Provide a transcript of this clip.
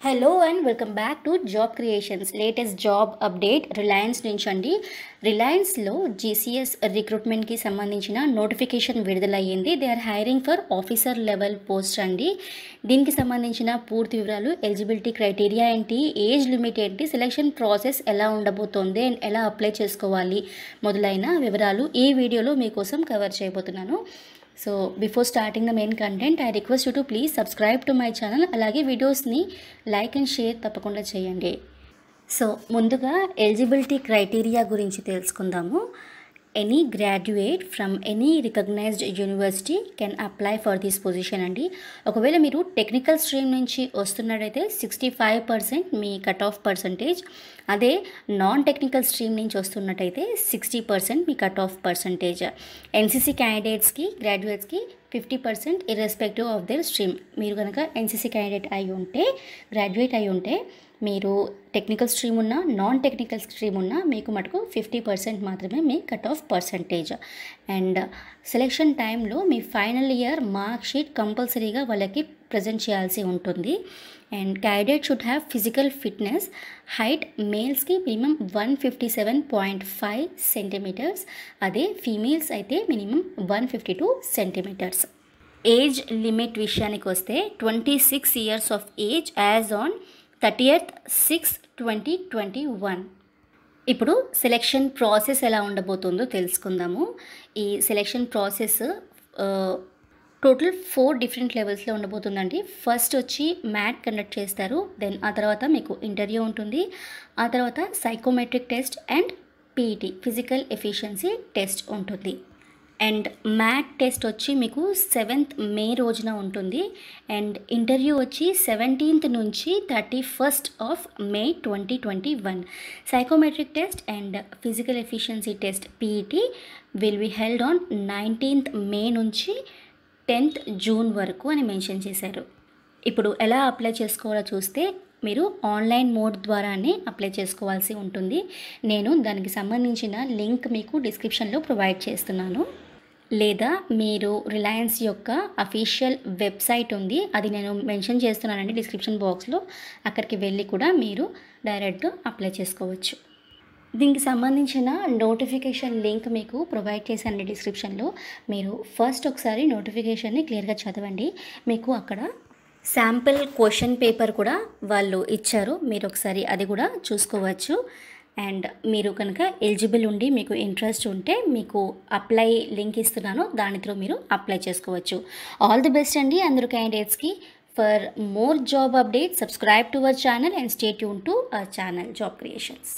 Hello and welcome back to job creations latest job update Reliance నుంచి అండి రిలయన్స్లో GCS రిక్రూట్మెంట్కి సంబంధించిన notification విడుదలయ్యింది. They are hiring for officer level post అండి. దీనికి సంబంధించిన పూర్తి వివరాలు ఎలిజిబిలిటీ క్రైటీరియా ఏంటి ఏజ్ లిమిట్ ఏంటి సెలక్షన్ ప్రాసెస్ ఎలా ఉండబోతోంది అండ్ ఎలా అప్లై చేసుకోవాలి మొదలైన వివరాలు ఈ వీడియోలో మీకోసం కవర్ చేయబోతున్నాను. So before starting the main content I request you to please subscribe to my channel అలాగే వీడియోస్ని లైక్ అండ్ షేర్ తప్పకుండా చేయండి. సో ముందుగా ఎలిజిబిలిటీ క్రైటీరియా గురించి తెలుసుకుందాము. Any graduate from any recognised university can apply for this position అండి. ఒకవేళ మీరు టెక్నికల్ స్ట్రీమ్ నుంచి వస్తున్నట్టయితే సిక్స్టీ ఫైవ్ పర్సెంట్ మీ కట్ ఆఫ్ పర్సంటేజ్ అదే నాన్ టెక్నికల్ స్ట్రీమ్ నుంచి వస్తున్నట్టయితే సిక్స్టీ పర్సెంట్ మీ కట్ ఆఫ్ పర్సంటేజ్ ఎన్సీసీ క్యాండిడేట్స్కి గ్రాడ్యుయేట్స్కి fifty percent irrespective of their stream మీరు కనుక ఎన్సీసీ క్యాండిడేట్ అయి ఉంటే గ్రాడ్యుయేట్ అయి ఉంటే మీరు టెక్నికల్ స్ట్రీమ్ ఉన్నా నాన్ టెక్నికల్ స్ట్రీమ్ ఉన్నా మీకు మటుకు ఫిఫ్టీ పర్సెంట్ మాత్రమే మీ cut off percentage and selection టైంలో మీ ఫైనల్ ఇయర్ మార్క్ షీట్ కంపల్సరీగా వాళ్ళకి ప్రజెంట్ చేయాల్సి ఉంటుంది. And candidate should have physical fitness height మేల్స్కి minimum one fifty seven point five centimetres అదే ఫీమేల్స్ అయితే minimum one fifty two centimetres age limit విషయానికి వస్తే twenty six years of age as on thirtieth six twenty twenty one. ఇప్పుడు selection process ఎలా ఉండబోతుందో తెలుసుకుందాము. ఈ selection process total four different లెవెల్స్లో ఉండబోతుందండి. ఫస్ట్ వచ్చి మ్యాట్ కండక్ట్ చేస్తారు. దెన్ ఆ తర్వాత మీకు ఇంటర్వ్యూ ఉంటుంది. ఆ తర్వాత psychometric test and PET physical efficiency test ఉంటుంది. అండ్ మ్యాట్ టెస్ట్ వచ్చి మీకు సెవెంత్ మే రోజున ఉంటుంది. అండ్ ఇంటర్వ్యూ వచ్చి సెవెంటీన్త్ నుంచి thirty first of May twenty twenty one. Psychometric test and physical efficiency test PET will be held on nineteenth May నుంచి tenth June వరకు అని మెన్షన్ చేశారు. ఇప్పుడు ఎలా అప్లై చేసుకోవాలో చూస్తే మీరు ఆన్లైన్ మోడ్ ద్వారానే అప్లై చేసుకోవాల్సి ఉంటుంది. నేను దానికి సంబంధించిన లింక్ మీకు డిస్క్రిప్షన్లో ప్రొవైడ్ చేస్తున్నాను. లేదా మీరు రిలయన్స్ యొక్క అఫీషియల్ వెబ్సైట్ ఉంది అది నేను మెన్షన్ చేస్తున్నానండి డిస్క్రిప్షన్ బాక్స్లో అక్కడికి వెళ్ళి కూడా మీరు డైరెక్ట్గా అప్లై చేసుకోవచ్చు. దీనికి సంబంధించిన నోటిఫికేషన్ లింక్ మీకు ప్రొవైడ్ చేశానండి డిస్క్రిప్షన్లో మీరు ఫస్ట్ ఒకసారి నోటిఫికేషన్ని క్లియర్గా చదవండి. మీకు అక్కడ శాంపిల్ క్వశ్చన్ పేపర్ కూడా వాళ్ళు ఇచ్చారు. మీరు ఒకసారి అది కూడా చూసుకోవచ్చు. అండ్ మీరు కనుక ఎలిజిబుల్ ఉండి మీకు ఇంట్రెస్ట్ ఉంటే మీకు అప్లై లింక్ ఇస్తున్నాను దాని త్రూ మీరు అప్లై చేసుకోవచ్చు. ఆల్ ది బెస్ట్ అండి అందరు క్యాండిడేట్స్కి for more job update subscribe to our channel and stay tune to our channel job creations